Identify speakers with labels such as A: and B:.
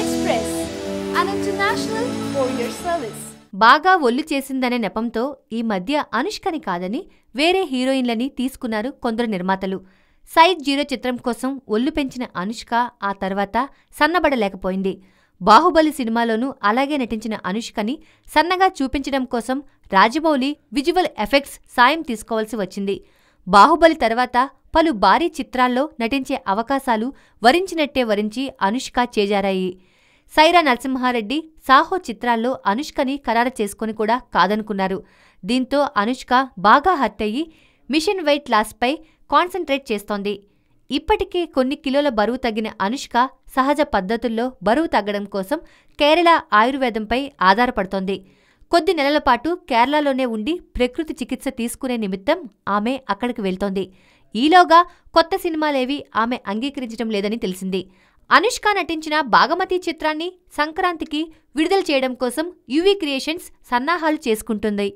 A: Express an international
B: బాగా ఒళ్ళు చేసిందనే నెపంతో ఈ మధ్య అనుష్కని కాదని వేరే హీరోయిన్లని తీసుకున్నారు కొందరు నిర్మాతలు. సైజ్ జీరో చిత్రం కోసం ఒళ్ళు పెంచిన అనుష్క ఆ తర్వాత సన్నబడలేకపోయింది. బాహుబలి సినిమాలోనూ అలాగే నటించిన అనుష్కని సన్నగా చూపించడం కోసం రాజమౌళి విజువల్ ఎఫెక్ట్స్ సాయం తీసుకోవాల్సి వచ్చింది. బాహుబలి తర్వాత పలు భారీ చిత్రాల్లో నటించే అవకాశాలు వరించినట్టే వరించి అనుష్క చేజారాయి. సైరా నరసింహారెడ్డి సాహో చిత్రాల్లో అనుష్కని ఖరారు చేసుకుని కూడా కాదనుకున్నారు. దీంతో అనుష్క బాగా హర్ట్ అయ్యి మిషన్ వెయిట్ లాస్పై కాన్సన్ట్రేట్ చేస్తోంది. ఇప్పటికే కొన్ని కిలోల బరువు తగ్గిన అనుష్క సహజ పద్ధతుల్లో బరువు తగ్గడం కోసం కేరళ ఆయుర్వేదంపై ఆధారపడుతోంది. కొద్ది నెలల పాటు కేరళలోనే ఉండి ప్రకృతి చికిత్స తీసుకునే నిమిత్తం ఆమె అక్కడికి వెళ్తోంది. ఈలోగా కొత్త సినిమాలేవి ఆమె అంగీకరించడం లేదని తెలిసింది. అనుష్క నటించిన బాగమతి చిత్రాన్ని సంక్రాంతికి విడుదల చేయడం కోసం యువి క్రియేషన్స్ సన్నాహాలు చేసుకుంటుంది.